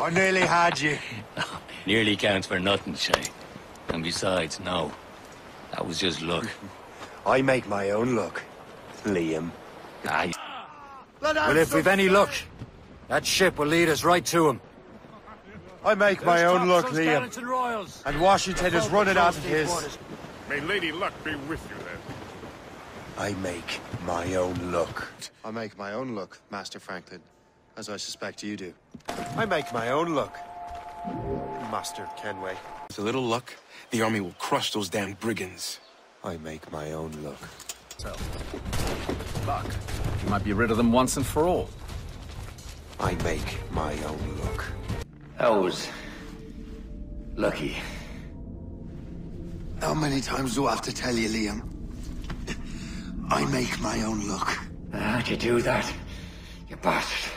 I nearly had you. Nearly counts for nothing, Shay. And besides, no. That was just luck. I make my own luck, Liam. I... Well, if we've any luck, that ship will lead us right to him. I make my own luck, Liam. Royals. And Washington is running out of his. May Lady Luck be with you then. I make my own luck. I make my own luck, Master Franklin, as I suspect you do. I make my own luck, Master Kenway. With a little luck, the army will crush those damn brigands. I make my own luck. So, luck. You might be rid of them once and for all. I make my own luck. That was... lucky. How many times do I have to tell you, Liam? I make my own luck. Ah, How'd you do that? You bastard.